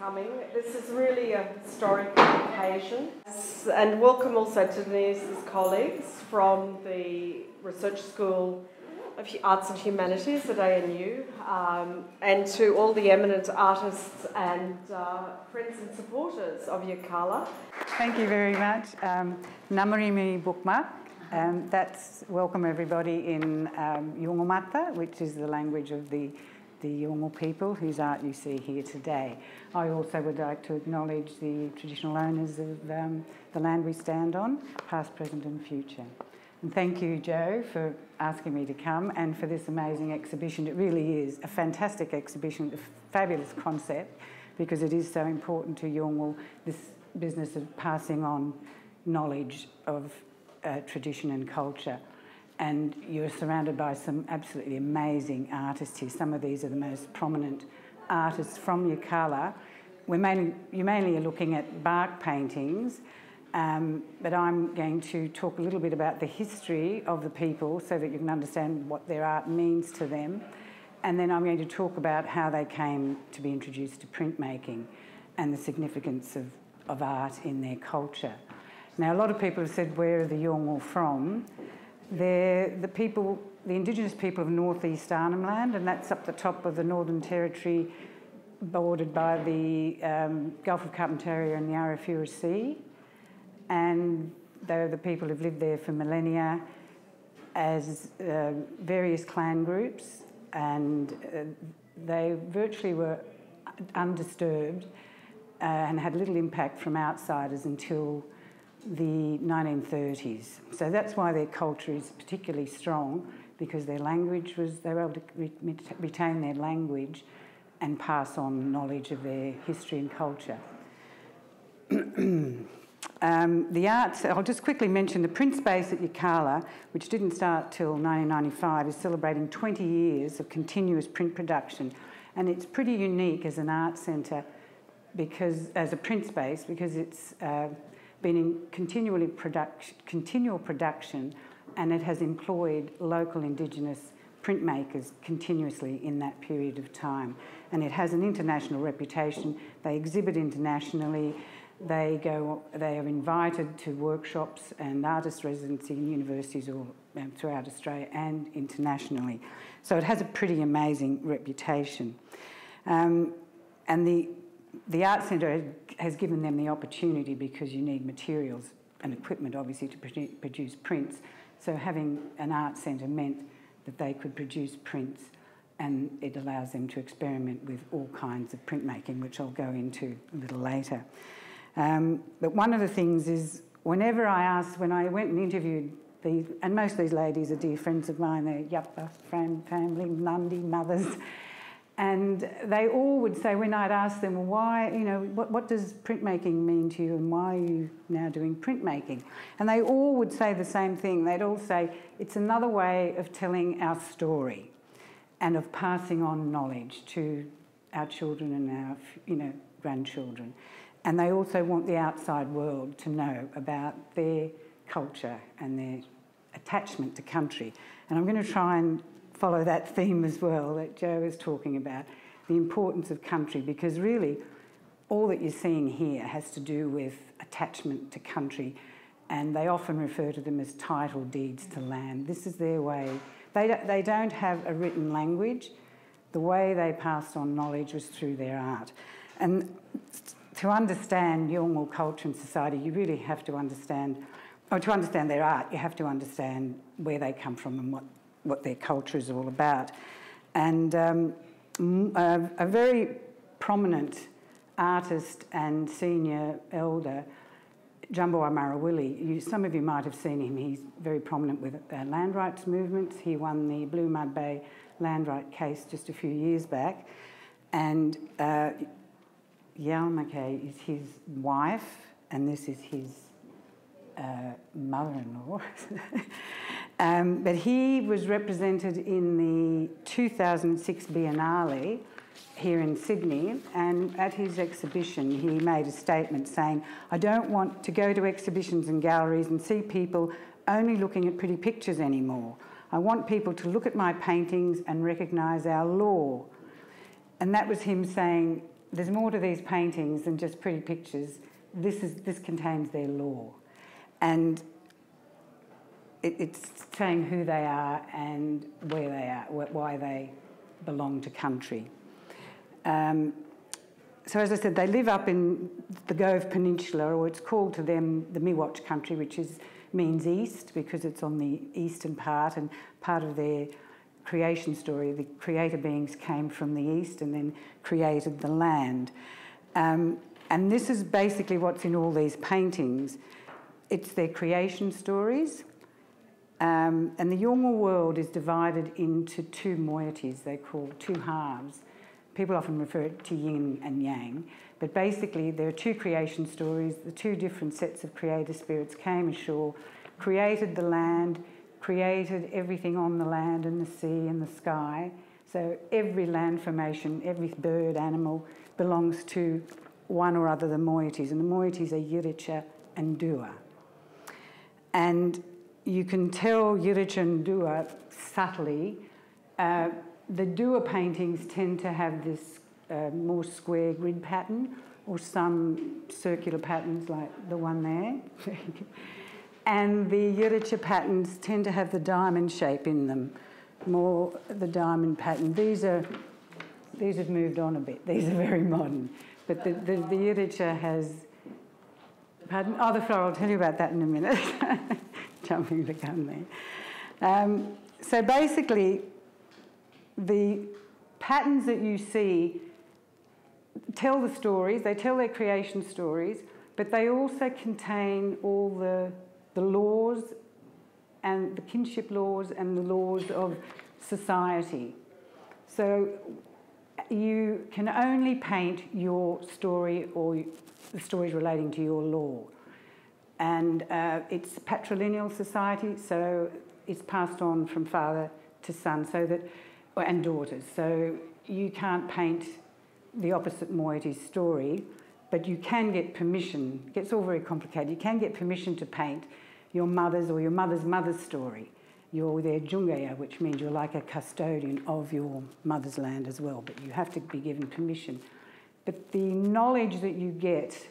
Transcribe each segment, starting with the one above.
coming. This is really a historic occasion. And welcome also to Denise's colleagues from the Research School of Arts and Humanities at ANU, um, and to all the eminent artists and uh, friends and supporters of Yirrkala. Thank you very much. Um, Namarimi Bukmak. Um, that's welcome everybody in um, Yolngu Matha, which is the language of the the Yolngu people whose art you see here today. I also would like to acknowledge the traditional owners of um, the land we stand on, past, present and future. And thank you, Joe, for asking me to come and for this amazing exhibition. It really is a fantastic exhibition, a fabulous concept, because it is so important to Yolngu, this business of passing on knowledge of uh, tradition and culture and you're surrounded by some absolutely amazing artists here. Some of these are the most prominent artists from Yirrkala. We're mainly, you mainly are looking at bark paintings, um, but I'm going to talk a little bit about the history of the people so that you can understand what their art means to them. And then I'm going to talk about how they came to be introduced to printmaking and the significance of, of art in their culture. Now, a lot of people have said, where are the Yolngu from? They're the people, the Indigenous people of northeast Arnhem Land, and that's up the top of the Northern Territory, bordered by the um, Gulf of Carpentaria and the Arafura Sea. And they're the people who've lived there for millennia as uh, various clan groups, and uh, they virtually were undisturbed uh, and had little impact from outsiders until the 1930s. So that's why their culture is particularly strong because their language was, they were able to re retain their language and pass on knowledge of their history and culture. um, the arts, I'll just quickly mention the print space at Yirrkala, which didn't start till 1995, is celebrating 20 years of continuous print production. And it's pretty unique as an art centre because, as a print space, because it's uh, been in continually production, continual production and it has employed local Indigenous printmakers continuously in that period of time. And it has an international reputation. They exhibit internationally. They go. They are invited to workshops and artist residency in universities all um, throughout Australia and internationally. So it has a pretty amazing reputation. Um, and the the Art Centre has given them the opportunity because you need materials and equipment, obviously, to produce prints. So having an art centre meant that they could produce prints and it allows them to experiment with all kinds of printmaking, which I'll go into a little later. Um, but one of the things is whenever I asked, when I went and interviewed these, and most of these ladies are dear friends of mine, they're Yappa family, Nandi mothers, and they all would say, when I'd ask them, why, you know, what, what does printmaking mean to you and why are you now doing printmaking? And they all would say the same thing. They'd all say, it's another way of telling our story and of passing on knowledge to our children and our, you know, grandchildren. And they also want the outside world to know about their culture and their attachment to country. And I'm going to try and follow that theme as well that Joe is talking about, the importance of country, because really all that you're seeing here has to do with attachment to country, and they often refer to them as title deeds to land. This is their way. They, they don't have a written language. The way they passed on knowledge was through their art. And to understand Yolngu culture and society, you really have to understand, or to understand their art, you have to understand where they come from and what what their culture is all about. And um, a, a, very prominent artist and senior elder, Djambawa Marawili, some of you might have seen him. He's very prominent with uh, land rights movements. He won the Blue Mud Bay land right case just a few years back. And uh, Yalmakany is his wife, and this is his uh, mother-in-law. Um, but he was represented in the 2006 Biennale here in Sydney, and at his exhibition, he made a statement saying, I don't want to go to exhibitions and galleries and see people only looking at pretty pictures anymore. I want people to look at my paintings and recognise our law. And that was him saying, there's more to these paintings than just pretty pictures. This, is, this contains their law. And it, it's saying who they are and where they are, why they belong to country. Um, so as I said, they live up in the Gove Peninsula, or it's called to them the Miwatj country, which is means east because it's on the eastern part and part of their creation story. The creator beings came from the east and then created the land. Um, and this is basically what's in all these paintings. It's their creation stories. Um, and the Yolngu world is divided into two moieties, they call two halves. People often refer to yin and yang, but basically there are two creation stories. The two different sets of creator spirits came ashore, created the land, created everything on the land and the sea and the sky. So every land formation, every bird, animal belongs to one or other of the moieties, and the moieties are Yirritja and Dua. And you can tell and Dua subtly. Uh, the Dua paintings tend to have this uh, more square grid pattern or some circular patterns like the one there. and the Yirritja patterns tend to have the diamond shape in them, more the diamond pattern. These are these have moved on a bit. These are very modern, but the the, the has. Pardon? Oh, the flower. I'll tell you about that in a minute. Jumping the gun there. Um, so basically, the patterns that you see tell the stories. They tell their creation stories, but they also contain all the the laws and the kinship laws and the laws of society. So you can only paint your story or the stories relating to your law. And uh, it's patrilineal society, so it's passed on from father to son, so that, and daughters. So you can't paint the opposite moiety's story but you can get permission. It gets all very complicated. You can get permission to paint your mother's or your mother's mother's story. You're their jungeya, which means you're like a custodian of your mother's land as well, but you have to be given permission. But the knowledge that you get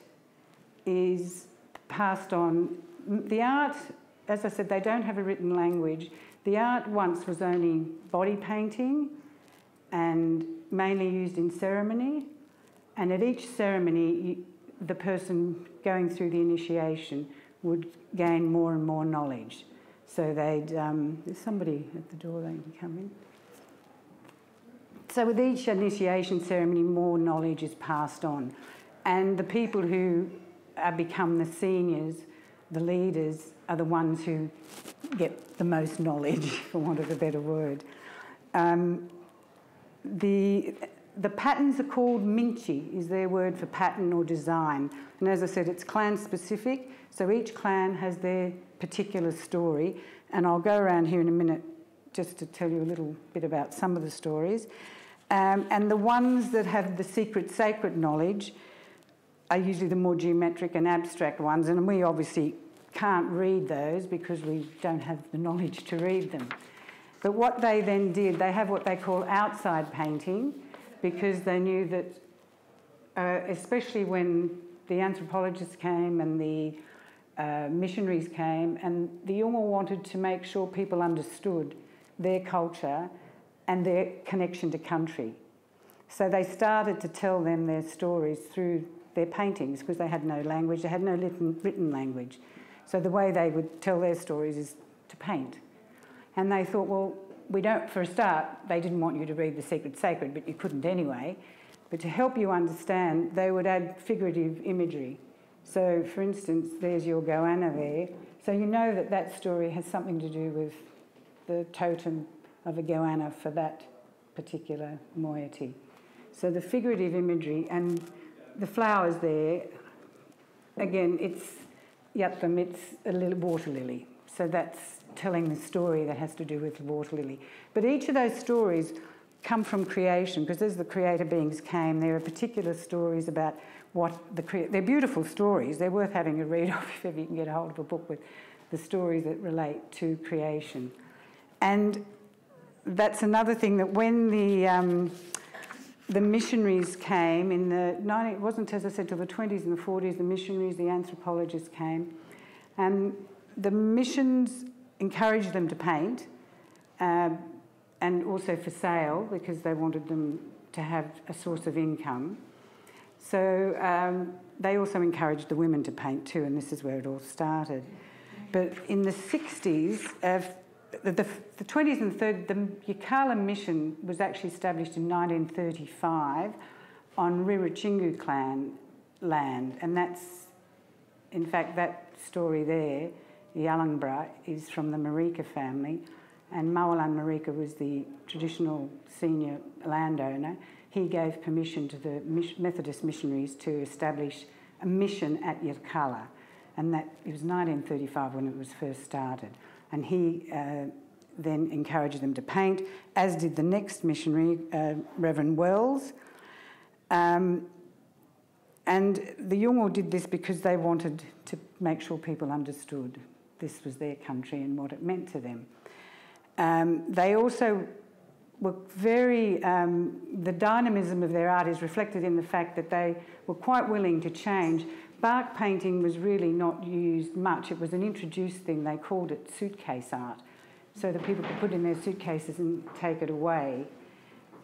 is passed on. The art, as I said, they don't have a written language. The art once was only body painting and mainly used in ceremony. And at each ceremony, the person going through the initiation would gain more and more knowledge. So they'd, um, there's somebody at the door, they can come in. So with each initiation ceremony, more knowledge is passed on. And the people who are become the seniors, the leaders, are the ones who get the most knowledge, for want of a better word. Um, the, the patterns are called miny'tji, is their word for pattern or design. And as I said, it's clan specific, so each clan has their particular story. And I'll go around here in a minute just to tell you a little bit about some of the stories. Um, and the ones that have the secret sacred knowledge are usually the more geometric and abstract ones. And we obviously can't read those because we don't have the knowledge to read them. But what they then did, they have what they call outside painting because they knew that, uh, especially when the anthropologists came and the uh, missionaries came, and the Yolngu wanted to make sure people understood their culture and their connection to country. So they started to tell them their stories through their paintings because they had no language, they had no written, written language. So the way they would tell their stories is to paint. And they thought, well, we don't, for a start, they didn't want you to read the Secret Sacred, but you couldn't anyway. But to help you understand, they would add figurative imagery. So, for instance, there's your goanna there. So you know that that story has something to do with the totem of a goanna for that particular moiety. So the figurative imagery and the flowers there, again, it's them. it's a little water lily. So that's telling the story that has to do with the water lily. But each of those stories come from creation because as the creator beings came, there are particular stories about what the crea- they're beautiful stories. They're worth having a read of if ever you can get a hold of a book with the stories that relate to creation. And that's another thing that when the um, the missionaries came in the 90, it wasn't as I said till the 20s and the 40s. The missionaries, the anthropologists came, and the missions encouraged them to paint, uh, and also for sale because they wanted them to have a source of income. So um, they also encouraged the women to paint too, and this is where it all started. But in the 60s, uh, the, the, the, 20s and 30s, the Yirrkala mission was actually established in 1935 on Rirratjingu clan land, and that's, in fact, that story there, Yalangbara, is from the Marika family, and Mawalan Marika was the traditional senior landowner. He gave permission to the Methodist missionaries to establish a mission at Yirrkala, and that it was 1935 when it was first started and he uh, then encouraged them to paint, as did the next missionary, uh, Reverend Wells. Um, and the Yolngu did this because they wanted to make sure people understood this was their country and what it meant to them. Um, they also were very, um, the dynamism of their art is reflected in the fact that they were quite willing to change Bark painting was really not used much. It was an introduced thing. They called it suitcase art. So that people could put in their suitcases and take it away.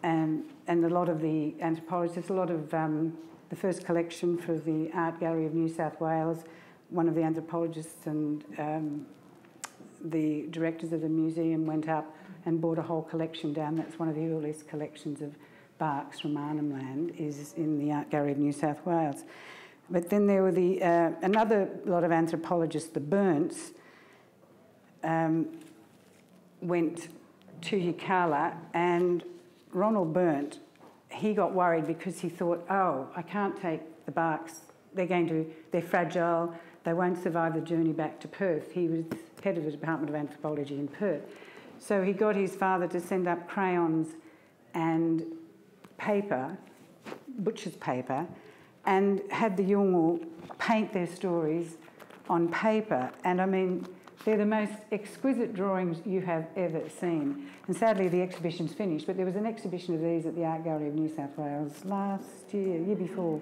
And, and a lot of the anthropologists, a lot of um, the first collection for the Art Gallery of New South Wales, one of the anthropologists and um, the directors of the museum went up and bought a whole collection down. That's one of the earliest collections of barks from Arnhem Land, is in the Art Gallery of New South Wales. But then there were the, uh, another lot of anthropologists, the Berndts, um, went to Yirrkala and Ronald Berndt, he got worried because he thought, oh, I can't take the barks. They're going to, they're fragile. They won't survive the journey back to Perth. He was head of the Department of Anthropology in Perth. So he got his father to send up crayons and paper, butcher's paper, and had the Yolngu paint their stories on paper. And I mean, they're the most exquisite drawings you have ever seen. And sadly, the exhibition's finished, but there was an exhibition of these at the Art Gallery of New South Wales last year, year before.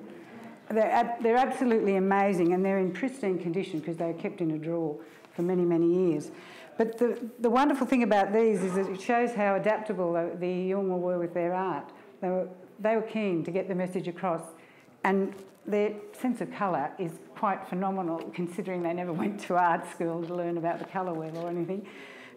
They're, they're absolutely amazing and they're in pristine condition because they were kept in a drawer for many, many years. But the, the wonderful thing about these is that it shows how adaptable the, the Yolngu were with their art. They were, they were keen to get the message across and their sense of colour is quite phenomenal, considering they never went to art school to learn about the colour wheel or anything.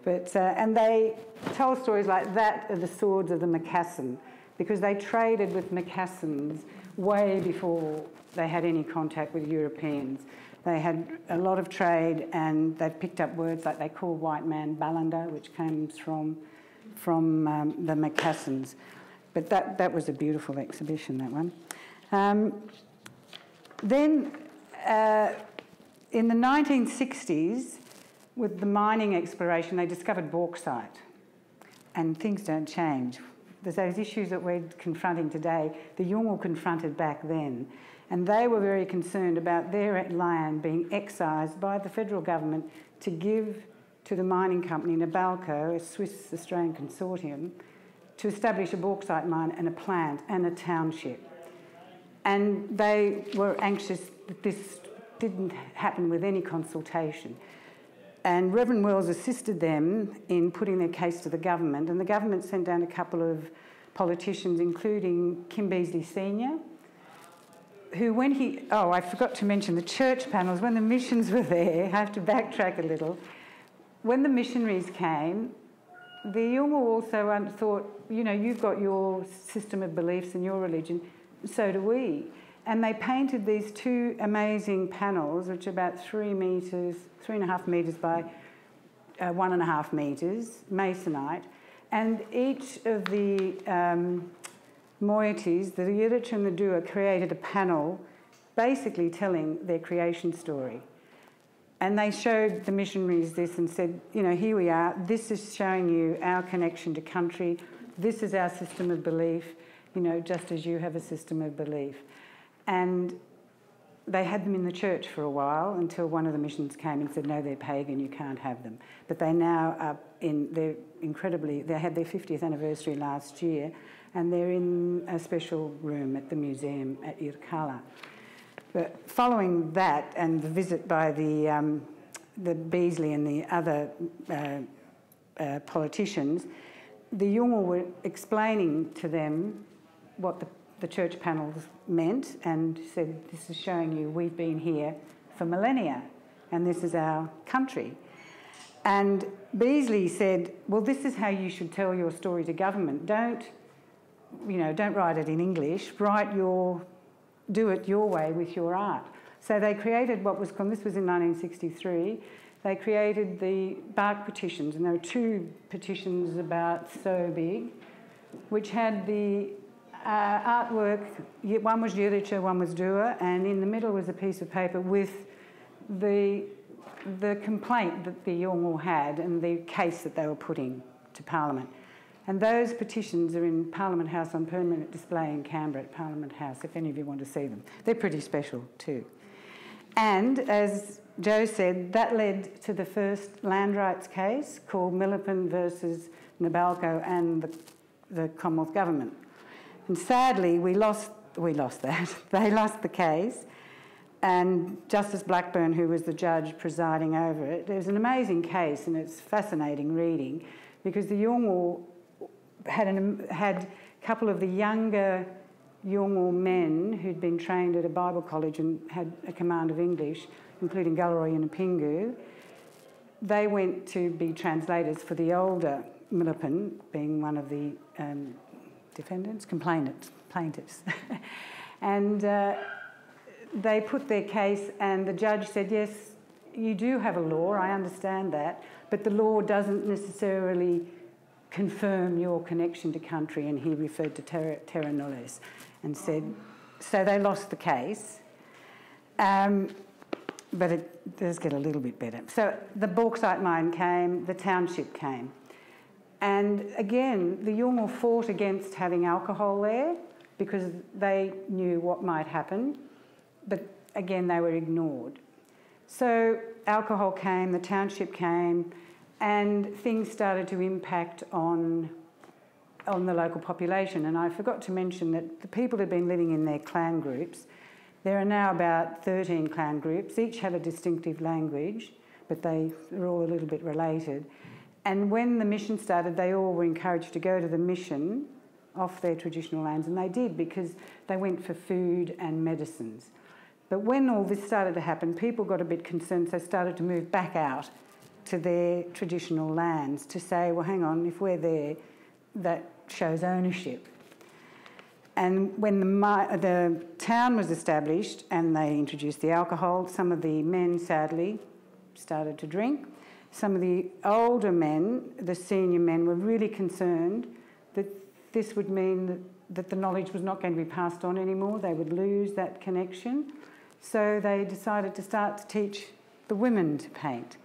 But, uh, and they tell stories like that of the swords of the Macassan, because they traded with Macassans way before they had any contact with Europeans. They had a lot of trade and they picked up words like they call white man Balanda, which comes from, from um, the Macassans. But that, that was a beautiful exhibition, that one. Um, then uh, in the 1960s, with the mining exploration, they discovered bauxite, and things don't change. There's those issues that we're confronting today, the Yolngu confronted back then, and they were very concerned about their land being excised by the federal government to give to the mining company Nabalco, a Swiss Australian consortium, to establish a bauxite mine and a plant and a township. And they were anxious that this didn't happen with any consultation. And Reverend Wells assisted them in putting their case to the government, and the government sent down a couple of politicians, including Kim Beazley Sr., who, when he, oh, I forgot to mention the church panels, when the missions were there, I have to backtrack a little. When the missionaries came, the Yolngu also thought, you know, you've got your system of beliefs and your religion so do we. And they painted these two amazing panels, which are about three metres, three and a half metres by uh, one and a half metres, masonite. And each of the um, moieties, the Yirritja and the Dua, created a panel basically telling their creation story. And they showed the missionaries this and said, you know, here we are, this is showing you our connection to country, this is our system of belief, you know, just as you have a system of belief. And they had them in the church for a while until one of the missions came and said, no, they're pagan, you can't have them. But they now are in, they're incredibly, they had their 50th anniversary last year, and they're in a special room at the museum at Yirrkala. But following that and the visit by the, um, the Beazley and the other uh, uh, politicians, the Yolngu were explaining to them what the, the church panels meant and said, This is showing you we've been here for millennia and this is our country. And Beazley said, Well, this is how you should tell your story to government. Don't, you know, don't write it in English, write your, do it your way with your art. So they created what was called, this was in 1963, they created the bark petitions, and there were two petitions about so big, which had the uh, artwork. One was Yirritja, one was Dua, and in the middle was a piece of paper with the the complaint that the Yolngu had and the case that they were putting to Parliament. And those petitions are in Parliament House on permanent display in Canberra at Parliament House, if any of you want to see them. They're pretty special too. And as Joe said, that led to the first land rights case called Milirrpum versus Nabalco and the, the Commonwealth Government. And sadly, we lost, we lost that. they lost the case. And Justice Blackburn, who was the judge presiding over it, it was an amazing case and it's fascinating reading because the Yolngu had, an, had a couple of the younger Yolngu men who'd been trained at a Bible college and had a command of English including Galarrwuy Yunupingu, they went to be translators for the older Milirrpum, being one of the um, defendants, complainants, plaintiffs. and uh, they put their case, and the judge said, Yes, you do have a law, I understand that, but the law doesn't necessarily confirm your connection to country. And he referred to terra, terra nullius and said, So they lost the case. Um, but it does get a little bit better. So the bauxite mine came, the township came. And again, the Yolngu fought against having alcohol there because they knew what might happen, but again, they were ignored. So alcohol came, the township came, and things started to impact on, on the local population. And I forgot to mention that the people who'd been living in their clan groups there are now about 13 clan groups. Each have a distinctive language, but they are all a little bit related. And when the mission started, they all were encouraged to go to the mission off their traditional lands, and they did because they went for food and medicines. But when all this started to happen, people got a bit concerned, so started to move back out to their traditional lands to say, well, hang on, if we're there, that shows ownership. And when the, the town was established and they introduced the alcohol, some of the men sadly started to drink. Some of the older men, the senior men, were really concerned that this would mean that, that the knowledge was not going to be passed on anymore. They would lose that connection. So they decided to start to teach the women to paint.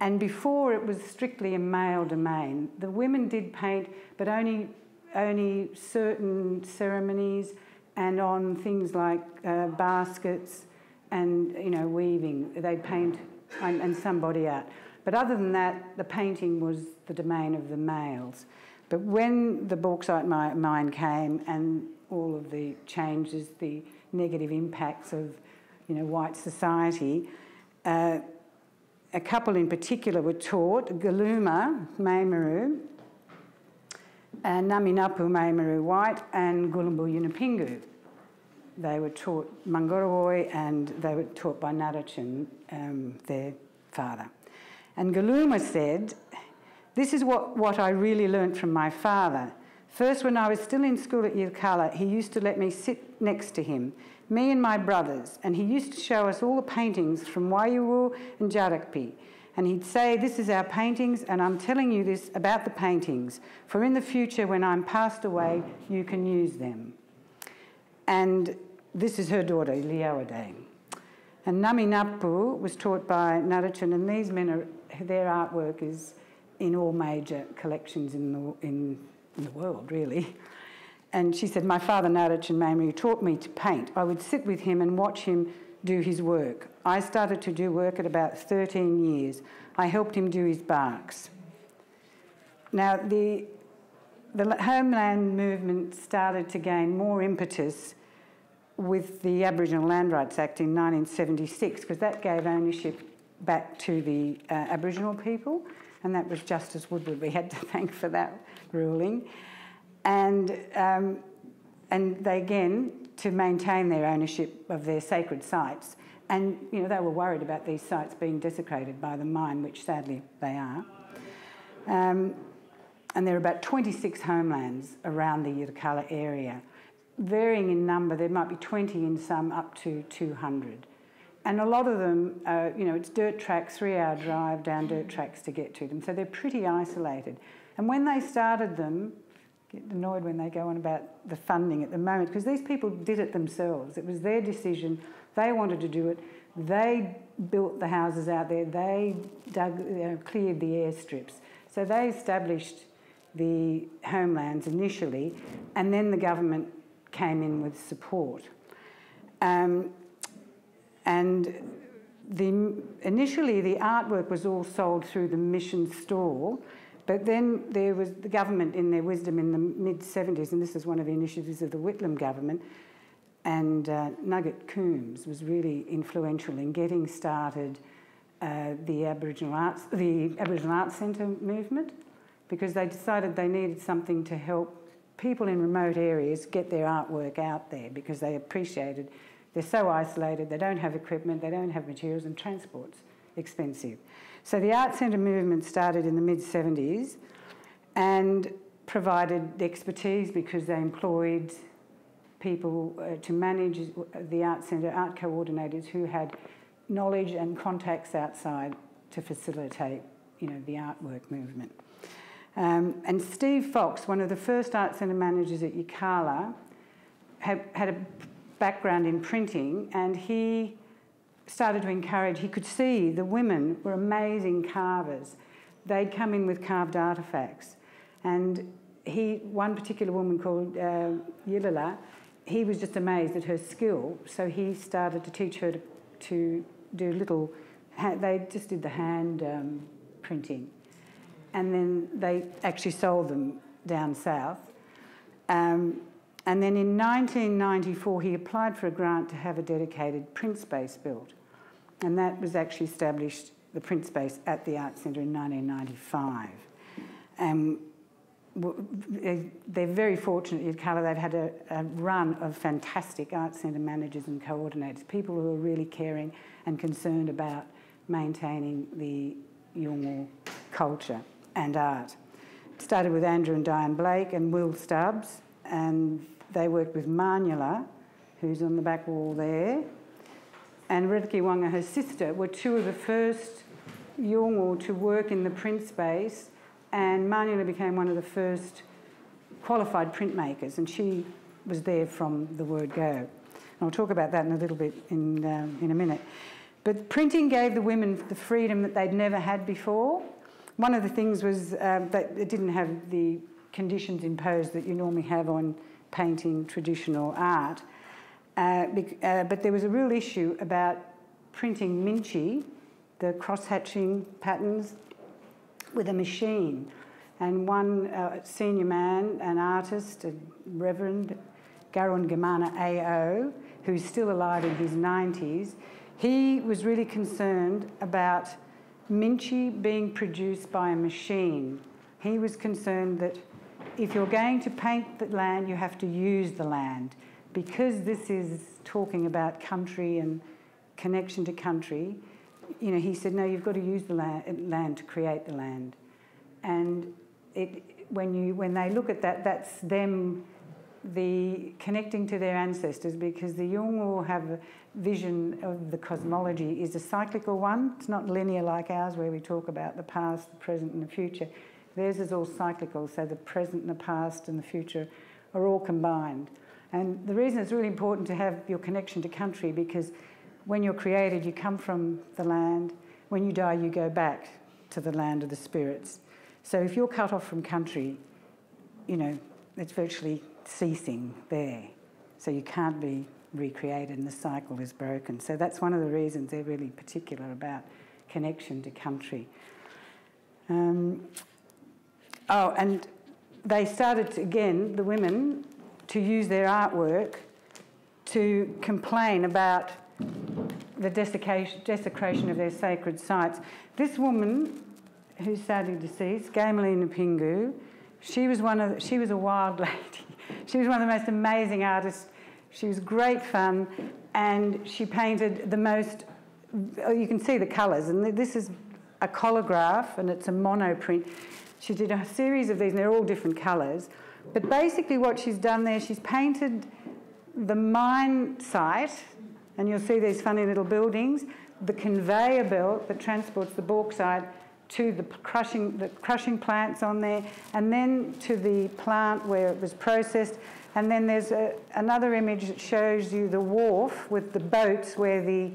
And before it was strictly a male domain, the women did paint, but only only certain ceremonies and on things like uh, baskets and you know weaving they'd paint and, and some body art but other than that the painting was the domain of the males but when the bauxite mine came and all of the changes the negative impacts of you know white society uh, a couple in particular were taught Galuma Maymuru and Naminapu Maymuru White and Gulumbu Yunupingu. They were taught Mangarawoy and they were taught by Narritjin, um, their father. And Galuma said, This is what, what I really learnt from my father. First, when I was still in school at Yirrkala, he used to let me sit next to him, me and my brothers, and he used to show us all the paintings from Wayuwu and Djarrakpi and he'd say, This is our paintings, and I'm telling you this about the paintings, for in the future, when I'm passed away, you can use them. And this is her daughter, Liyawaday. And Naminapu was taught by Narritjin, and these men are, their artwork is in all major collections in the, in, in the world, really. And she said, My father, Narritjin Maymuru, taught me to paint. I would sit with him and watch him do his work. I started to do work at about 13 years. I helped him do his barks. Now, the the homeland movement started to gain more impetus with the Aboriginal Land Rights Act in 1976 because that gave ownership back to the uh, Aboriginal people, and that was Justice Woodward we had to thank for that ruling. And, um, and they again, to maintain their ownership of their sacred sites, and you know they were worried about these sites being desecrated by the mine, which sadly they are. Um, and there are about 26 homelands around the Yirrkala area, varying in number. There might be 20 in some, up to 200. And a lot of them, uh, you know, it's dirt tracks, three hour drive down dirt tracks to get to them. So they're pretty isolated. And when they started them, get annoyed when they go on about the funding at the moment, because these people did it themselves. It was their decision. They wanted to do it. They built the houses out there. They dug, you know, cleared the airstrips. So they established the homelands initially, and then the government came in with support. Um, and the, initially, the artwork was all sold through the mission store, but then there was the government, in their wisdom, in the mid 70s, and this is one of the initiatives of the Whitlam government, and uh, Nugget Coombs was really influential in getting started uh, the Aboriginal Arts, the Aboriginal Arts Centre movement, because they decided they needed something to help people in remote areas get their artwork out there because they appreciated they're so isolated, they don't have equipment, they don't have materials, and transport's expensive. So the Art Centre movement started in the mid 70s and provided expertise because they employed people uh, to manage the Art Centre, art coordinators who had knowledge and contacts outside to facilitate you know, the artwork movement. Um, and Steve Fox, one of the first Art Centre managers at Yirrkala, had, had a background in printing and he started to encourage, he could see the women were amazing carvers. They'd come in with carved artefacts. And he, one particular woman called uh, he was just amazed at her skill. So he started to teach her to, to do little, they just did the hand um, printing. And then they actually sold them down south. Um, and then in 1994, he applied for a grant to have a dedicated print space built. And that was actually established, the print space, at the Art Centre in 1995. And um, they're very fortunate at Yirrkala. They've had a, a, run of fantastic Art Centre managers and coordinators, people who are really caring and concerned about maintaining the Yolngu culture and art. It started with Andrew and Diane Blake and Will Stubbs, and they worked with Marrnyula, who's on the back wall there, and Wanga, her sister, were two of the first Yolngu to work in the print space, and Marrnyula became one of the first qualified printmakers, and she was there from the word go. And I'll talk about that in a little bit in, um, in a minute. But printing gave the women the freedom that they'd never had before. One of the things was um, that it didn't have the conditions imposed that you normally have on painting traditional art. Uh, uh, but there was a real issue about printing miny'tji, the cross-hatching patterns, with a machine. And one uh, senior man, an artist, a Reverend Gawirrin Gumana AO, who's still alive in his 90s, he was really concerned about miny'tji being produced by a machine. He was concerned that if you're going to paint the land, you have to use the land. Because this is talking about country and connection to country, you know, he said, no, you've got to use the land, land to create the land. And it, when, you, when they look at that, that's them the connecting to their ancestors because the Yolngu have a vision of the cosmology is a cyclical one. It's not linear like ours where we talk about the past, the present and the future. Theirs is all cyclical, so the present and the past and the future are all combined. And the reason it's really important to have your connection to country because when you're created, you come from the land. When you die, you go back to the land of the spirits. So if you're cut off from country, you know, it's virtually ceasing there. So you can't be recreated and the cycle is broken. So that's one of the reasons they're really particular about connection to country. Um, Oh, and they started, to, again, the women, to use their artwork to complain about the desecration, of their sacred sites. This woman, who's sadly deceased, Gamelina Pingu, she was one of she was a wild lady. She was one of the most amazing artists. She was great fun, and she painted the most. You can see the colours, and this is a collagraph, and it's a monoprint. She did a series of these, and they're all different colours. But basically, what she's done there, she's painted the mine site, and you'll see these funny little buildings, the conveyor belt that transports the bauxite to the crushing, the crushing plants on there, and then to the plant where it was processed. And then there's a, another image that shows you the wharf with the boats where the,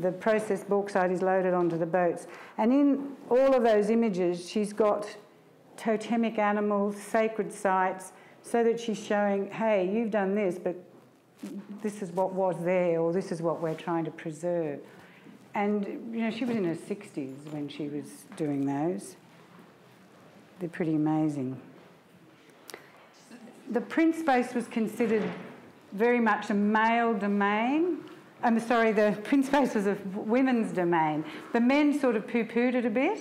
the processed bauxite is loaded onto the boats. And in all of those images, she's got totemic animals, sacred sites, so that she's showing, hey, you've done this, but this is what was there, or this is what we're trying to preserve. And, you know, she was in her 60s when she was doing those. They're pretty amazing. The print space was considered very much a male domain. I'm sorry, the print space was a women's domain. The men sort of poo pooed it a bit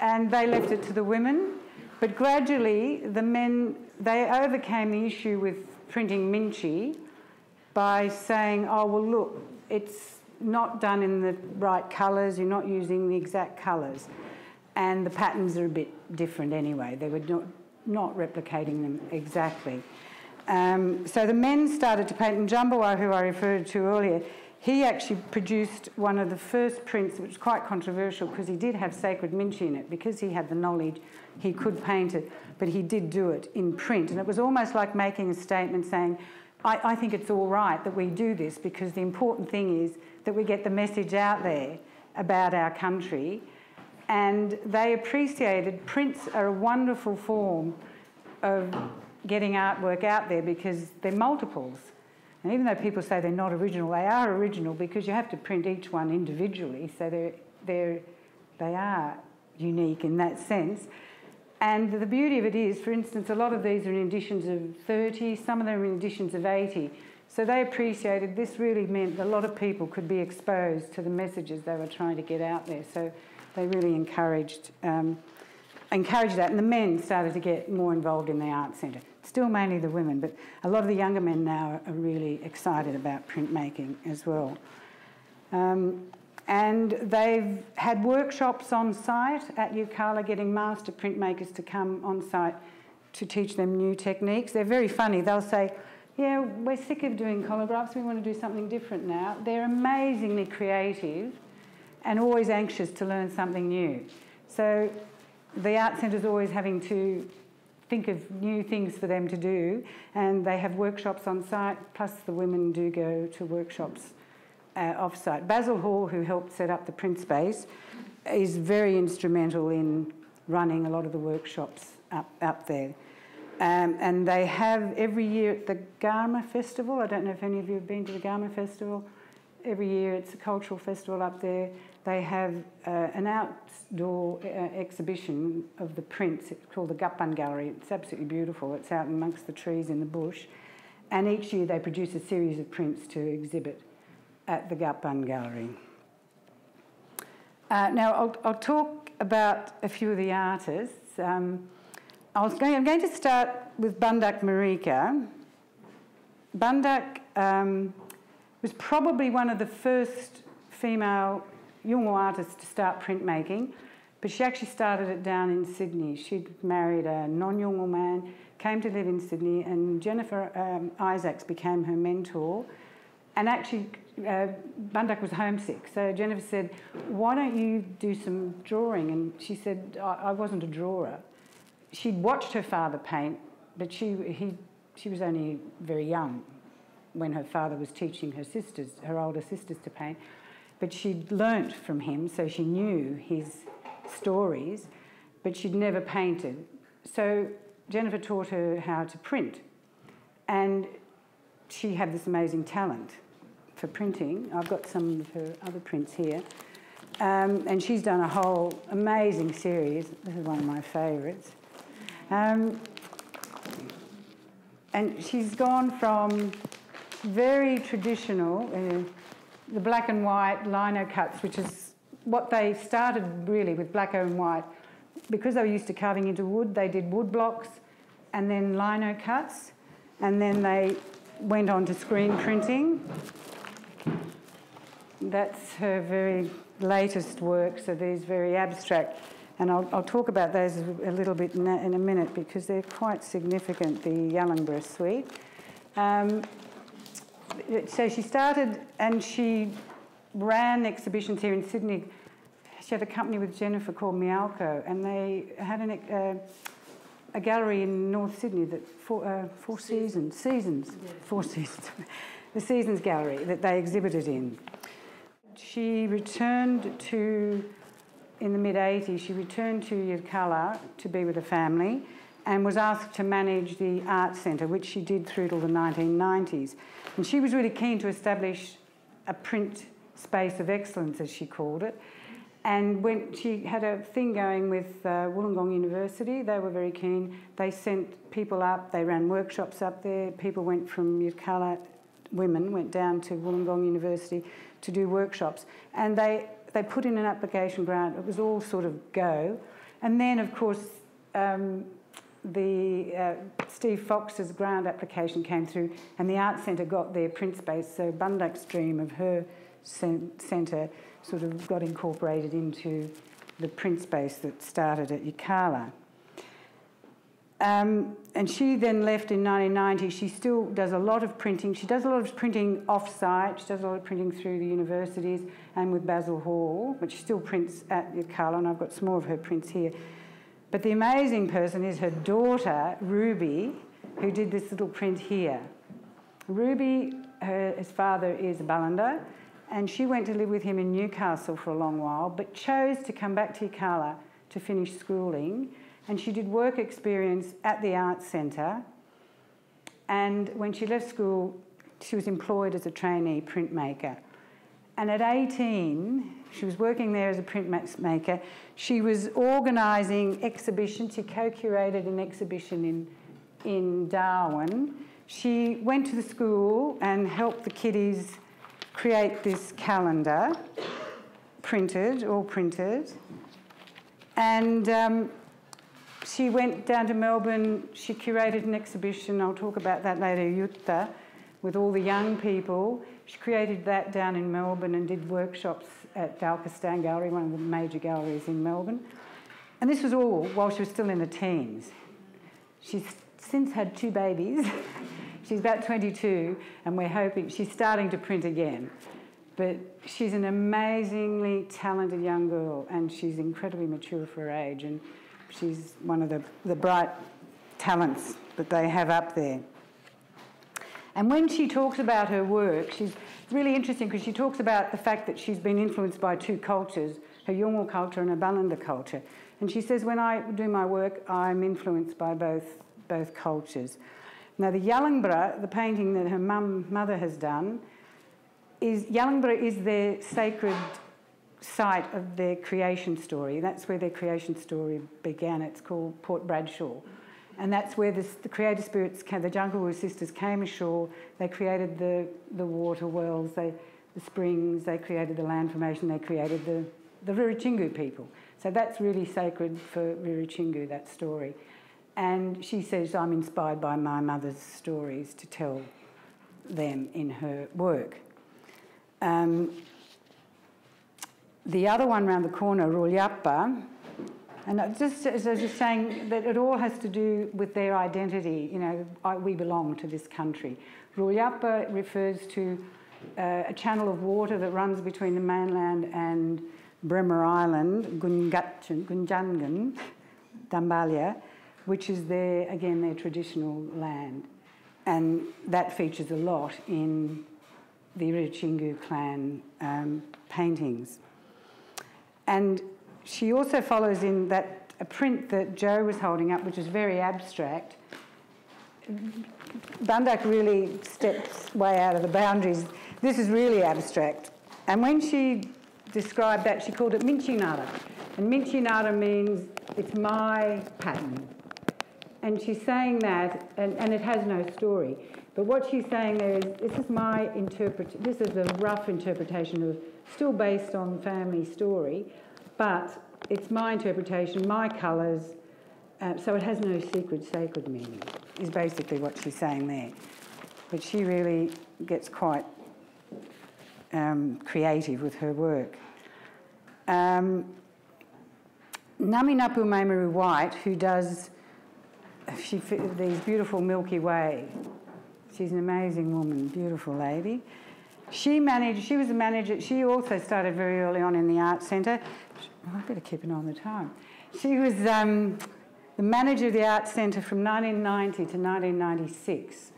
and they left it to the women. But gradually, the men, they overcame the issue with printing Miny'tji by saying, oh, well, look, it's not done in the right colours, you're not using the exact colours. And the patterns are a bit different anyway. They were not, not replicating them exactly. Um, so the men started to paint, and Djambawa, who I referred to earlier, he actually produced one of the first prints, which was quite controversial because he did have sacred miny'tji in it. Because he had the knowledge, he could paint it, but he did do it in print. And it was almost like making a statement saying, I, I think it's all right that we do this because the important thing is that we get the message out there about our country. And they appreciated prints are a wonderful form of getting artwork out there because they're multiples. And even though people say they're not original, they are original because you have to print each one individually, so they're, they're, they are unique in that sense. And the beauty of it is, for instance, a lot of these are in editions of 30, some of them are in editions of 80. So they appreciated this really meant a lot of people could be exposed to the messages they were trying to get out there. So they really encouraged um, encouraged that, and the men started to get more involved in the art centre. Still mainly the women, but a lot of the younger men now are really excited about printmaking as well. Um, and they've had workshops on site at Yirrkala, getting master printmakers to come on site to teach them new techniques. They're very funny. They'll say, yeah, we're sick of doing collagraphs, we want to do something different now. They're amazingly creative and always anxious to learn something new. So the Art Centre is always having to think of new things for them to do, and they have workshops on site, plus the women do go to workshops uh, off site. Basil Hall, who helped set up the print space, is very instrumental in running a lot of the workshops up, up there. Um, and they have every year at the Garma Festival. I don't know if any of you have been to the Garma Festival. Every year it's a cultural festival up there. They have uh, an outdoor uh, exhibition of the prints. It's called the Gapan Gallery. It's absolutely beautiful. It's out amongst the trees in the bush. And each year they produce a series of prints to exhibit at the Gapan Gallery. Uh, now, I'll, I'll, talk about a few of the artists. Um, I was going, I'm going to start with Banduk Marika. Banduk um, was probably one of the first female Yolngu artists to start printmaking, but she actually started it down in Sydney. She'd married a non-Yolngu man, came to live in Sydney, and Jennifer um, Isaacs became her mentor. And actually, uh, Banduk was homesick, so Jennifer said, "Why don't you do some drawing?" And she said, "I, I wasn't a drawer." she'd watched her father paint, but she, he, she was only very young when her father was teaching her sisters, her older sisters, to paint. But she'd learnt from him, so she knew his stories, but she'd never painted. So Jennifer taught her how to print. And she had this amazing talent for printing. I've got some of her other prints here. Um, and she's done a whole amazing series. This is one of my favourites. Um, and she's gone from very traditional, uh, the black and white lino cuts, which is what they started really with black and white. Because they were used to carving into wood, they did wood blocks and then lino cuts, and then they went on to screen printing. That's her very latest work, so these very abstract. And I'll, I'll talk about those a little bit in a, in a, minute because they're quite significant, the Yalangbara suite. Um, so she started and she ran exhibitions here in Sydney. She had a company with Jennifer called Mialco, and they had an, uh, a gallery in North Sydney that four, uh, four seasons, seasons, four seasons, the Seasons Gallery that they exhibited in. She returned to, in the mid 80s, she returned to Yirrkala to be with her family and was asked to manage the art centre, which she did through till the 1990s. And she was really keen to establish a print space of excellence, as she called it. And when she had a thing going with uh, Wollongong University, they were very keen. They sent people up, they ran workshops up there. People went from Yirrkala, women went down to Wollongong University to do workshops. And they, they put in an application grant. It was all sort of go. And then, of course, um, the uh, Steve Fox's grant application came through, and the Art Centre got their print space. So Banduk's dream of her centre sort of got incorporated into the print space that started at Yirrkala. Um, and she then left in 1990. She still does a lot of printing. She does a lot of printing off-site. She does a lot of printing through the universities and with Basil Hall, but she still prints at Yirrkala, and I've got some more of her prints here. But the amazing person is her daughter, Ruby, who did this little print here. Ruby, her, his father is a Balanda, and she went to live with him in Newcastle for a long while, but chose to come back to Yirrkala to finish schooling. And she did work experience at the Arts Centre. And when she left school, she was employed as a trainee printmaker. And at 18, she was working there as a printmaker. She was organising exhibitions. She co-curated an exhibition in, in Darwin. She went to the school and helped the kiddies create this calendar, printed, all printed. And um, she went down to Melbourne. She curated an exhibition. I'll talk about that later, Yutta, with all the young people. She created that down in Melbourne and did workshops at Alcaston Gallery, one of the major galleries in Melbourne. And this was all while she was still in her teens. She's since had two babies. she's about 22, and we're hoping she's starting to print again. But she's an amazingly talented young girl, and she's incredibly mature for her age, and she's one of the, the bright talents that they have up there. And when she talks about her work, she's really interesting because she talks about the fact that she's been influenced by two cultures, her Yolngu culture and her Balanda culture. And she says, when I do my work, I'm influenced by both, both cultures. Now, the Yalangbara, the painting that her mum, mother has done, is Yalangbara is their sacred site of their creation story. That's where their creation story began. It's called Port Bradshaw. And that's where the creator spirits, came, the Jungle sisters came ashore. They created the, the water wells, they, the springs, they created the land formation, they created the, the Rirratjingu people. So that's really sacred for Rirratjingu, that story. And she says, I'm inspired by my mother's stories to tell them in her work. Um, the other one around the corner, Rulyappa, and just as I was just saying, that it all has to do with their identity. You know, I, we belong to this country. Rulyappa refers to uh, a channel of water that runs between the mainland and Bremer Island, Gunjangan, Dhambaliya, which is their, again, their traditional land. And that features a lot in the Rirratjingu clan um, paintings. And she also follows in that a print that Joe was holding up, which is very abstract. Banduk really steps way out of the boundaries. This is really abstract. And when she described that, she called it Minchinara. And Minchinara means it's my pattern. and she's saying that, and, and it has no story. But what she's saying there is, this is my interpret. This is a rough interpretation of, still based on family story, but it's my interpretation, my colours. Uh, so it has no secret, sacred meaning. Is basically what she's saying there. But she really gets quite um, creative with her work. Um, Naminapu Maymuru White, who does she, these beautiful Milky Way. She's an amazing woman, beautiful lady. She managed, she was a manager, she also started very early on in the art centre. I better keep an eye on the time. She was um, the manager of the art centre from 1990 to 1996.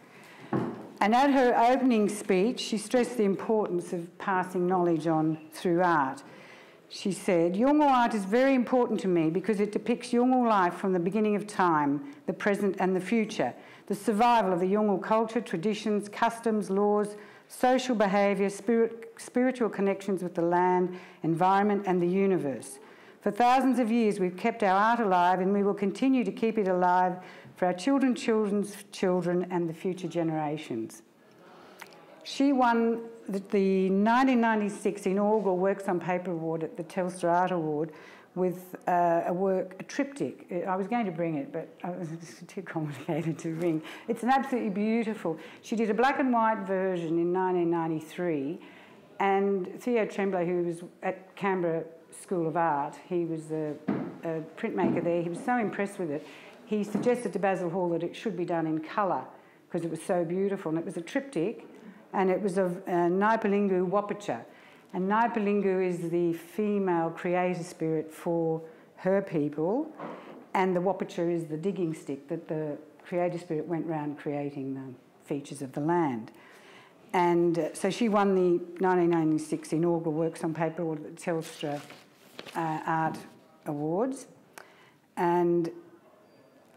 And at her opening speech, she stressed the importance of passing knowledge on through art. She said, Yolngu art is very important to me because it depicts Yolngu life from the beginning of time, the present and the future, the survival of the Yolngu culture, traditions, customs, laws, social behaviour, spirit, spiritual connections with the land, environment and the universe. For thousands of years we've kept our art alive and we will continue to keep it alive for our children, children's children, and the future generations. She won the, the 1996 inaugural Works on Paper Award at the Telstra Art Award with uh, a work, a triptych. I was going to bring it, but it was too complicated to bring. It's an absolutely beautiful. She did a black and white version in 1993, and Theo Tremblay, who was at Canberra School of Art, he was a, a printmaker there. He was so impressed with it he suggested to Basil Hall that it should be done in colour because it was so beautiful. And it was a triptych and it was of uh, Nyapililngu Wapacha. And Nyapililngu is the female creator spirit for her people, and the Wapacha is the digging stick that the creator spirit went round creating the features of the land. And uh, so she won the 1996 inaugural Works on Paper at the Telstra uh, Art Awards. And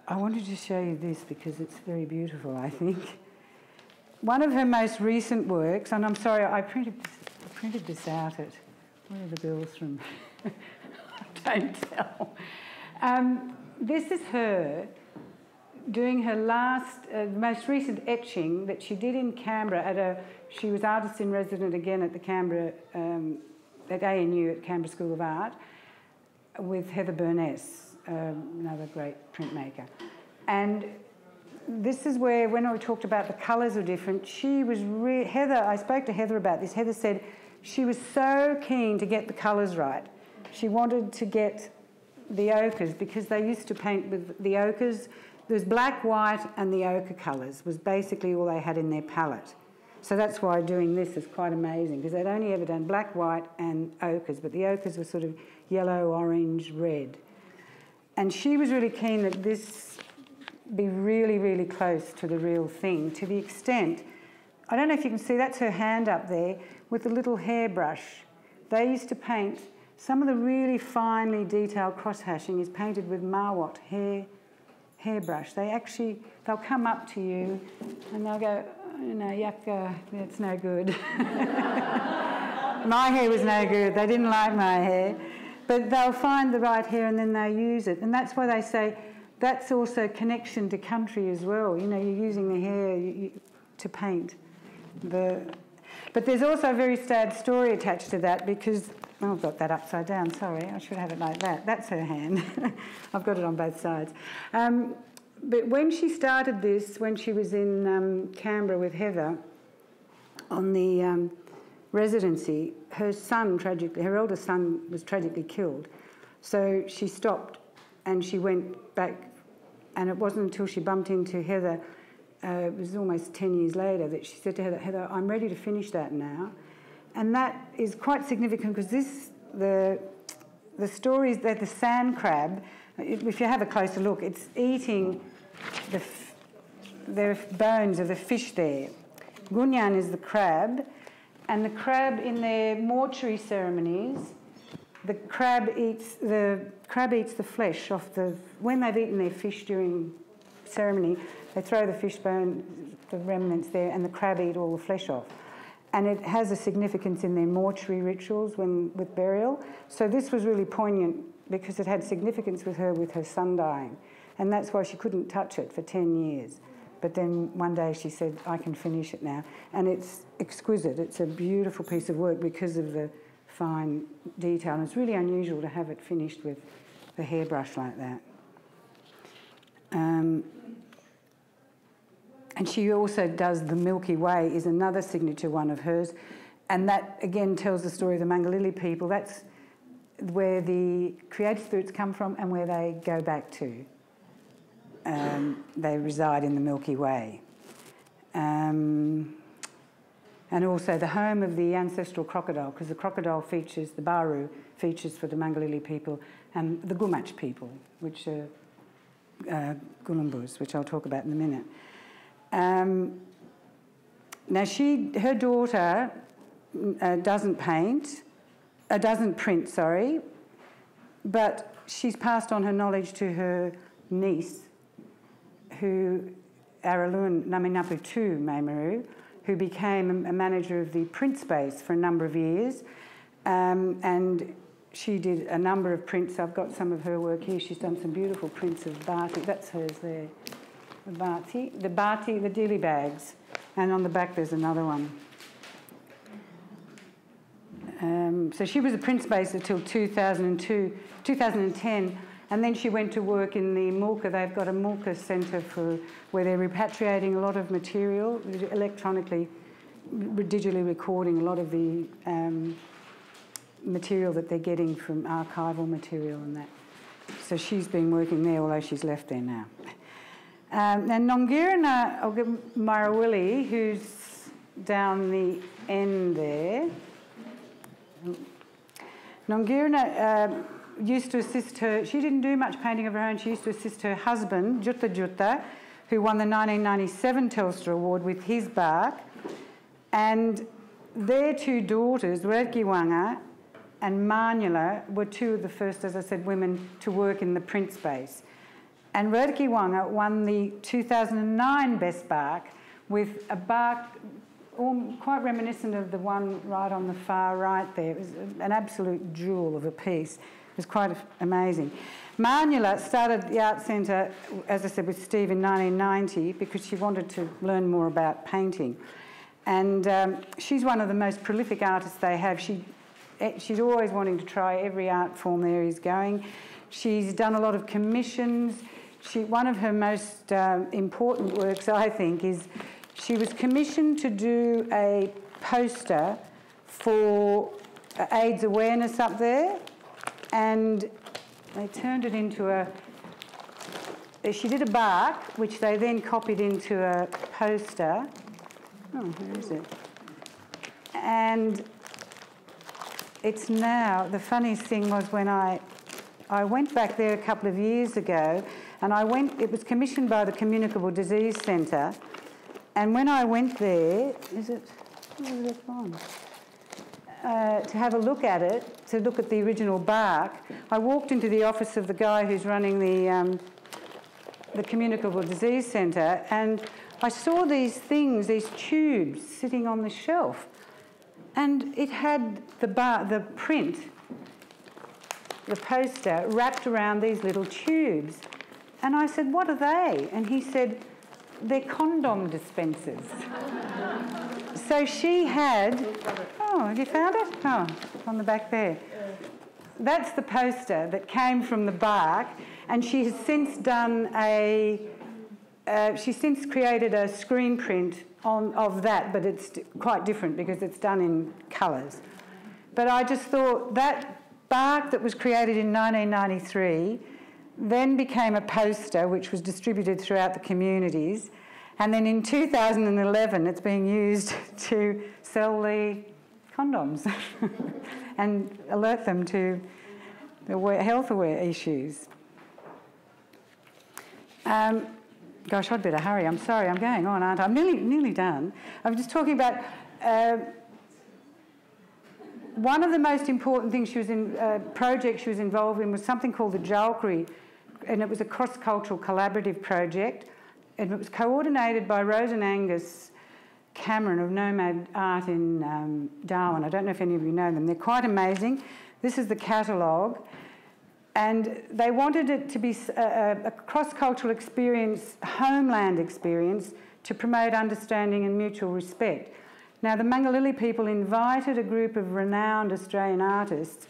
I wanted to show you this because it's very beautiful, I think. One of her most recent works, and I'm sorry, I printed this, printed this out at, one of the bills from? Don't tell. Um, this is her doing her last, uh, most recent etching that she did in Canberra at a, she was artist in resident again at the Canberra, um, at ANU at Canberra School of Art with Heather Burness um, another great printmaker. And this is where, when I talked about the colours are different, she was Heather. I spoke to Heather about this. Heather said she was so keen to get the colours right. She wanted to get the ochres because they used to paint with the ochres. There's black, white, and the ochre colours was basically all they had in their palette. So that's why doing this is quite amazing because they'd only ever done black, white, and ochres, but the ochres were sort of yellow, orange, red. And she was really keen that this be really, really close to the real thing, to the extent, I don't know if you can see, that's her hand up there with a little hairbrush. They used to paint, some of the really finely detailed cross hashing is painted with Mawat hair, hairbrush. They actually, they'll come up to you and they'll go, oh, you know, yucca, uh, that's no good. my hair was no good, they didn't like my hair. But they'll find the right hair and then they use it. And that's why they say that's also connection to country as well. You know, you're using the hair to paint. The, but there's also a very sad story attached to that because oh, I've got that upside down. Sorry, I should have it like that. That's her hand. I've got it on both sides. Um, but when she started this, when she was in um, Canberra with Heather on the um, residency, her son tragically, her eldest son was tragically killed. So she stopped and she went back, and it wasn't until she bumped into Heather, uh, it was almost 10 years later, that she said to Heather, Heather, I'm ready to finish that now. And that is quite significant because this, the, the stories that the sand crab, if you have a closer look, it's eating the, the bones of the fish there. Gunyan is the crab, and the crab in their mortuary ceremonies, the crab eats the crab eats the flesh off the when they've eaten their fish during ceremony, they throw the fish bone, the remnants there, and the crab eat all the flesh off. And it has a significance in their mortuary rituals when with burial. So this was really poignant because it had significance with her with her son dying. and that's why she couldn't touch it for 10 years. But then one day she said, I can finish it now. And it's exquisite. It's a beautiful piece of work because of the fine detail. And it's really unusual to have it finished with the hairbrush like that. Um, and she also does the Milky Way, is another signature one of hers. And that again tells the story of the Mangalili people. That's where the creative spirits come from and where they go back to. Um, they reside in the Milky Way. Um, and also the home of the ancestral crocodile, because the crocodile features, the Baru features for the Mangalili people, and the Gumatj people, which are uh, Gulumbus, which I'll talk about in a minute. Um, now, she, her daughter uh, doesn't paint, uh, doesn't print, sorry, but she's passed on her knowledge to her niece, who Aralun Naminapu Tu Maymuru, who became a manager of the print space for a number of years. Um, and she did a number of prints. I've got some of her work here. She's done some beautiful prints of Bati. That's hers there. The Bati, the Bati, the dilly bags. And on the back there's another one. Um, so she was a print space until 2002, 2010, and then she went to work in the Mulka. They've got a Mulka centre for where they're repatriating a lot of material, electronically, digitally recording a lot of the um, material that they're getting from archival material and that. So she's been working there, although she's left there now. Um, and Nongirrna Marawili, who's down the end there, Nongirrna uh, used to assist her, she didn't do much painting of her own, she used to assist her husband, Djutjadjutja, who won the 1997 Telstra Award with his bark. And their two daughters, Rerrkirrwana and Marrnyula, were two of the first, as I said, women to work in the print space. And Rerrkirrwana won the 2009 Best Bark with a bark quite reminiscent of the one right on the far right there. It was an absolute jewel of a piece. It was quite amazing. Marrnyula started the Art Centre, as I said, with Steve in 1990 because she wanted to learn more about painting. And um, she's one of the most prolific artists they have. She, eh, she's always wanting to try every art form there is going. She's done a lot of commissions. She, one of her most um, important works, I think, is she was commissioned to do a poster for AIDS awareness up there, and they turned it into a. She did a bark, which they then copied into a poster. Oh, where is it? And it's now, the funniest thing was when I, I went back there a couple of years ago, and I went, it was commissioned by the Communicable Disease Centre, and when I went there, is it, where it? Uh, to have a look at it, to look at the original bark, I walked into the office of the guy who's running the, um, the Communicable Disease Centre and I saw these things, these tubes sitting on the shelf. And it had the, bar, the print, the poster, wrapped around these little tubes. And I said, What are they? And he said, they're condom dispensers. so she had. Oh, have you found it? Oh, on the back there. That's the poster that came from the bark, and she has since done a. Uh, she's since created a screen print on, of that, but it's quite different because it's done in colours. But I just thought that bark that was created in 1993 then became a poster which was distributed throughout the communities. And then in 2011, it's being used to sell the condoms and alert them to the health aware issues. Um, gosh, I'd better hurry. I'm sorry, I'm going on, aren't I? I'm nearly, nearly done. I'm just talking about. Uh, one of the most important things she was in, uh, project she was involved in was something called the Djalkiri and it was a cross-cultural collaborative project. And it was coordinated by Rose and Angus Cameron of Nomad Art in um, Darwin. I don't know if any of you know them. They're quite amazing. This is the catalogue. And they wanted it to be a, a cross cultural experience, homeland experience, to promote understanding and mutual respect. Now, the Mangalili people invited a group of renowned Australian artists,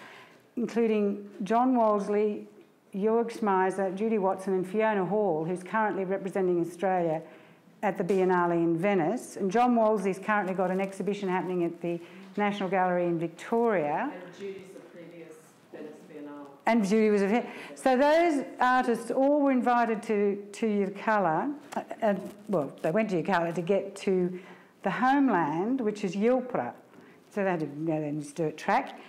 including John Wolseley, Jörg Schmeiser, Judy Watson, and Fiona Hall, who's currently representing Australia at the Biennale in Venice. And John Wolseley's currently got an exhibition happening at the National Gallery in Victoria. And Judy's the previous Venice Biennale. And Judy was a So those artists all were invited to, to Yirrkala. Uh, well, they went to Yirrkala to get to the homeland, which is Yilpara. So they had to you know, a track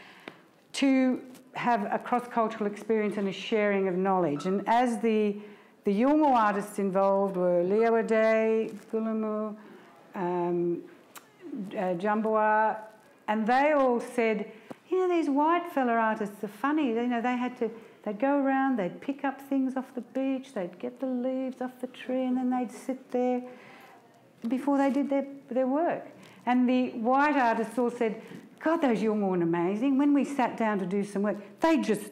to have a cross-cultural experience and a sharing of knowledge. And as the the Yolngu artists involved were Leo Gulumu, um, uh, and they all said, you know, these white fella artists are funny. You know, they had to, they'd go around, they'd pick up things off the beach, they'd get the leaves off the tree, and then they'd sit there before they did their, their work. And the white artists all said, God, those Yolngu are amazing. When we sat down to do some work, they just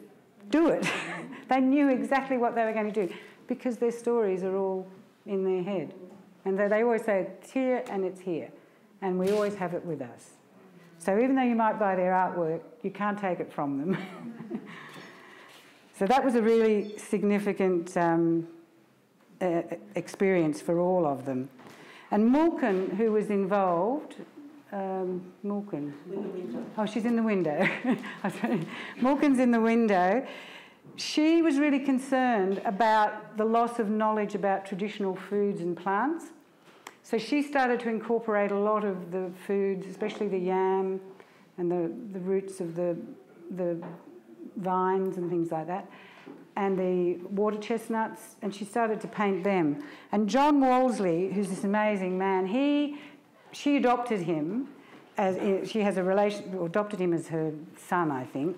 do it. they knew exactly what they were going to do because their stories are all in their head. And they always say, it's here and it's here. And we always have it with us. So even though you might buy their artwork, you can't take it from them. so that was a really significant um, uh, experience for all of them. And Mulkun, who was involved, um, Mulkun. Oh, she's in the window. Mulkun's in the window she was really concerned about the loss of knowledge about traditional foods and plants. So she started to incorporate a lot of the foods, especially the yam and the, the roots of the, the vines and things like that, and the water chestnuts, and she started to paint them. And John Wolseley, who's this amazing man, he, she adopted him as she has a relation, adopted him as her son, I think.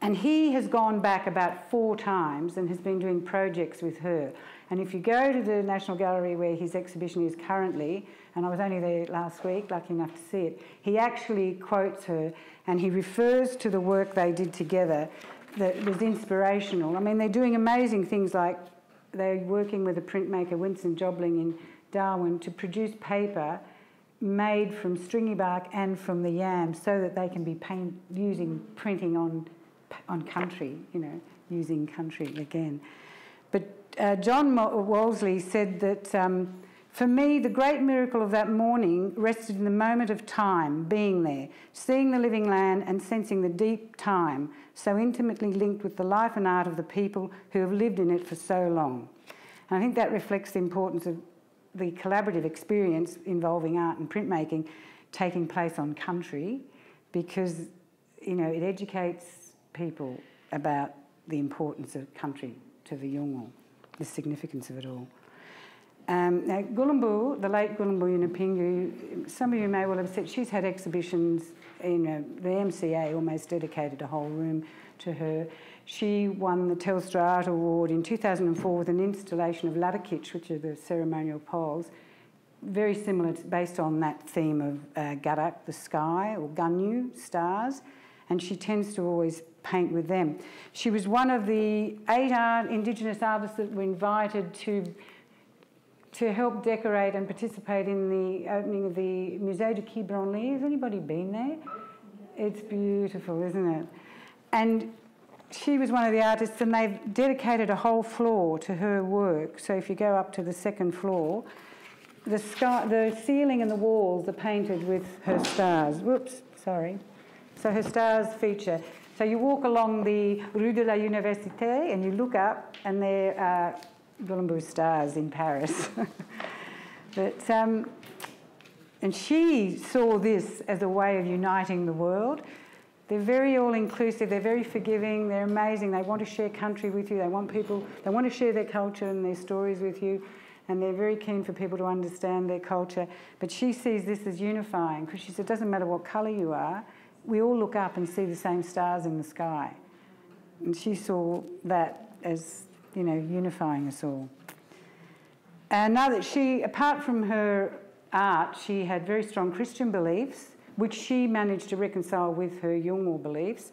And he has gone back about four times and has been doing projects with her. And if you go to the National Gallery where his exhibition is currently, and I was only there last week, lucky enough to see it, he actually quotes her and he refers to the work they did together that was inspirational. I mean, they're doing amazing things like they're working with a printmaker, Winsome Jobling, in Darwin to produce paper made from stringy bark and from the yam so that they can be paint, using printing on on country, you know, using country again. But uh, John Wolseley said that um, for me, the great miracle of that morning rested in the moment of time, being there, seeing the living land and sensing the deep time, so intimately linked with the life and art of the people who have lived in it for so long. And I think that reflects the importance of the collaborative experience involving art and printmaking taking place on country because, you know, it educates people about the importance of country to the Yolngu, the significance of it all. Um, now, Gulumbu, the late Gulumbu Yunupingu, some of you may well have said she's had exhibitions, you know, the MCA almost dedicated a whole room to her. She won the Telstra Art Award in 2004 with an installation of larrakitj, which are the ceremonial poles, very similar, to, based on that theme of uh, Garak, the sky, or Ganyu, stars, and she tends to always paint with them. She was one of the eight art, Indigenous artists that were invited to, to help decorate and participate in the opening of the Musée de Quai Branly. Has anybody been there? It's beautiful, isn't it? And she was one of the artists, and they've dedicated a whole floor to her work. So if you go up to the second floor, the, sky, the ceiling and the walls are painted with her stars. Whoops, sorry. So her stars feature. So you walk along the Rue de la Université and you look up, and there are Gulumbu stars in Paris. but, um, and she saw this as a way of uniting the world. They're very all inclusive, they're very forgiving, they're amazing. They want to share country with you, they want people, they want to share their culture and their stories with you, and they're very keen for people to understand their culture. But she sees this as unifying because she said, it doesn't matter what colour you are, we all look up and see the same stars in the sky. And she saw that as, you know, unifying us all. And now that she, apart from her art, she had very strong Christian beliefs, which she managed to reconcile with her Yolngu beliefs.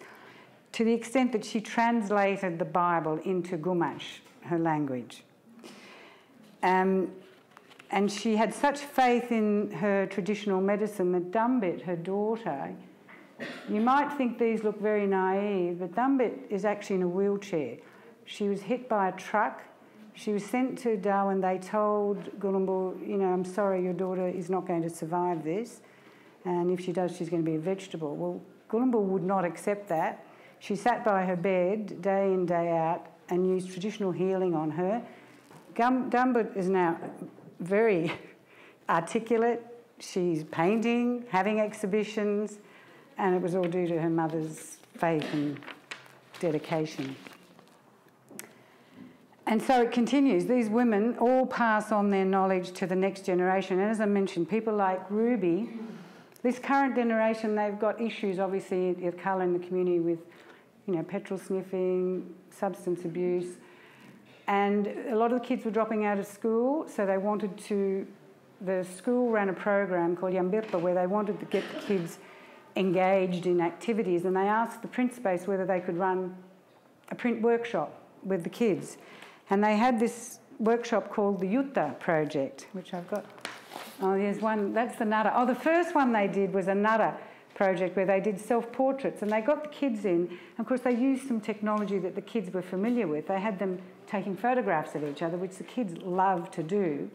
to the extent that she translated the Bible into Gumatj, her language. Um, and she had such faith in her traditional medicine that Dhambit, her daughter, you might think these look very naive, but Dhambit is actually in a wheelchair. She was hit by a truck. She was sent to Darwin. They told Gulumbu, you know, I'm sorry, your daughter is not going to survive this. And if she does, she's going to be a vegetable. Well, Gulumbu would not accept that. She sat by her bed day in, day out, and used traditional healing on her. Gum- Dhambit is now very articulate. She's painting, having exhibitions, and it was all due to her mother's faith and dedication. And so it continues. These women all pass on their knowledge to the next generation. And as I mentioned, people like Ruby, this current generation, they've got issues, obviously, of colour in the community with, you know, petrol sniffing, substance abuse. And a lot of the kids were dropping out of school, so they wanted to. The school ran a program called Yambirpa where they wanted to get the kids engaged in activities, and they asked the print space whether they could run a print workshop with the kids. And they had this workshop called the Yutta Project, which I've got. Oh, there's one, that's the Nutter. Oh, the first one they did was a Nutter project where they did self portraits and they got the kids in. Of course, they used some technology that the kids were familiar with. They had them taking photographs of each other, which the kids love to do.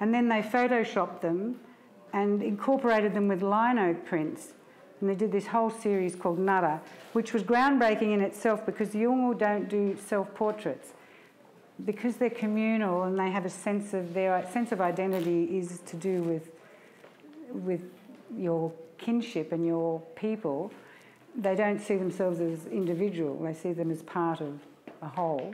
And then they photoshopped them and incorporated them with lino prints. And they did this whole series called Nutter, which was groundbreaking in itself because the Yolngu don't do self portraits. Because they're communal and they have a sense of their sense of identity is to do with, with your kinship and your people, they don't see themselves as individual, they see them as part of a whole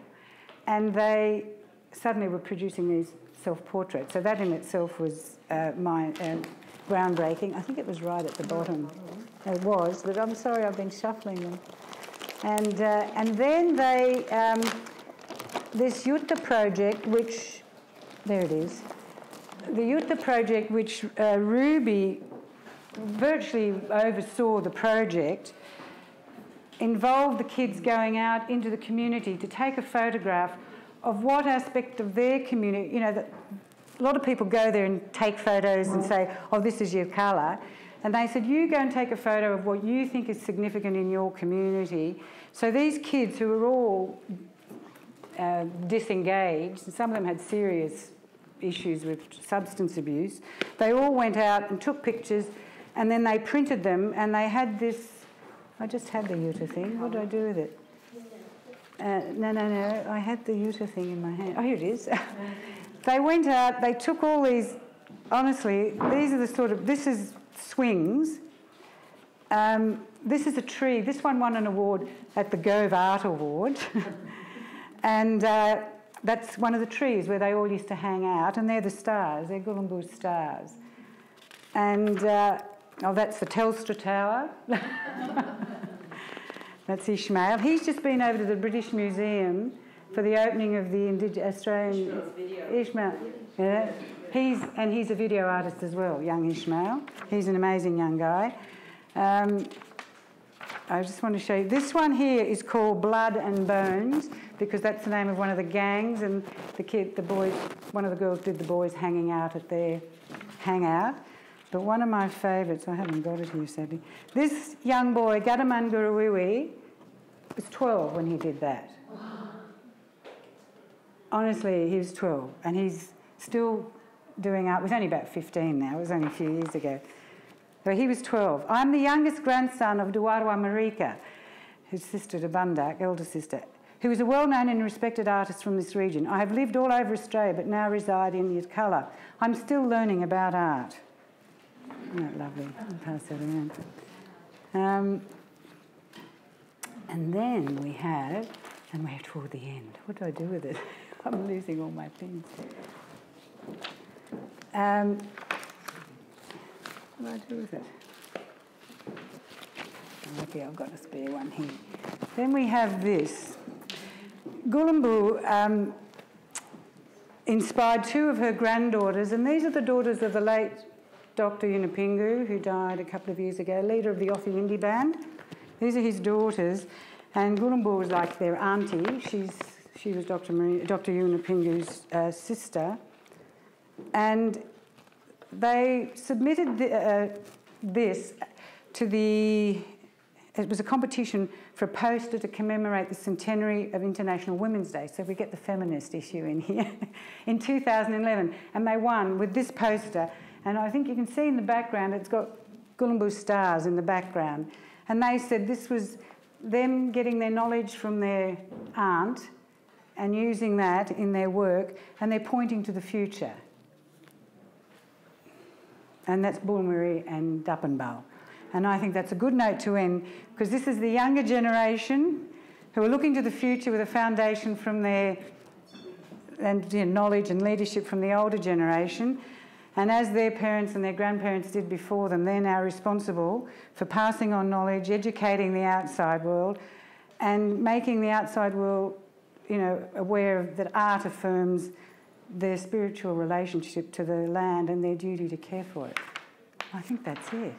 and they suddenly were producing these self-portraits. So that in itself was uh, my uh, groundbreaking. I think it was right at the bottom. It was, but I'm sorry I've been shuffling them. And, uh, and then they, um, this Yutta project, which, there it is, the Yutta project, which uh, Ruby virtually oversaw the project, involved the kids going out into the community to take a photograph of what aspect of their community, you know, that a lot of people go there and take photos and say, oh, this is Yirrkala. And they said, you go and take a photo of what you think is significant in your community. So these kids who were all uh, disengaged, and some of them had serious issues with substance abuse, they all went out and took pictures and then they printed them and they had this I just had the Yutta thing. What did I do with it? Uh, no, no, no. I had the Yutta thing in my hand. Oh, here it is. they went out, they took all these, honestly, these are the sort of, this is swings. Um, this is a tree. This one won an award at the Gove Art Award. and uh, that's one of the trees where they all used to hang out, and they're the stars, they're Gulumbu's stars. And uh, Oh, that's the Telstra Tower. that's Ishmael. He's just been over to the British Museum for the opening of the Indig- Australian Ishmael. Yeah. He's and he's a video artist as well, young Ishmael. He's an amazing young guy. Um, I just want to show you. This one here is called Blood and Bones because that's the name of one of the gangs, and the kid, the boys, one of the girls did the boys hanging out at their hangout. But one of my favourites, I haven't got it here sadly, this young boy, Gadaman Gurawiwi, was 12 when he did that. Honestly, he was 12 and he's still doing art. It was only about 15 now, it was only a few years ago. So he was 12. I'm the youngest grandson of Dhuwarrwarr Marika, his sister to Banduk, elder sister, who is a well-known and respected artist from this region. I have lived all over Australia but now reside in Yirrkala. I'm still learning about art. Isn't that lovely? I'll pass that around. Um, and then we have, and we're toward the end. What do I do with it? I'm losing all my things. Um, what do I do with it? Okay, I've got a spare one here. Then we have this. Gulumbu um, inspired two of her granddaughters, and these are the daughters of the late Dr. Yunupingu, who died a couple of years ago, leader of the Yothu Yindi Band. These are his daughters. And Gulumbu was like their auntie. She's, she was Dr. Marie, Dr. Yunupingu's uh, sister. And they submitted the, uh, this to the, it was a competition for a poster to commemorate the centenary of International Women's Day. So we get the feminist issue in here in 2011. And they won with this poster. And I think you can see in the background, it's got Gulumbu stars in the background. And they said this was them getting their knowledge from their aunt and using that in their work, and they're pointing to the future. And that's Bulmuri and Dappenbal. And I think that's a good note to end because this is the younger generation who are looking to the future with a foundation from their and you know, knowledge and leadership from the older generation. And as their parents and their grandparents did before them, they're now responsible for passing on knowledge, educating the outside world, and making the outside world, you know, aware that art affirms their spiritual relationship to the land and their duty to care for it. I think that's it.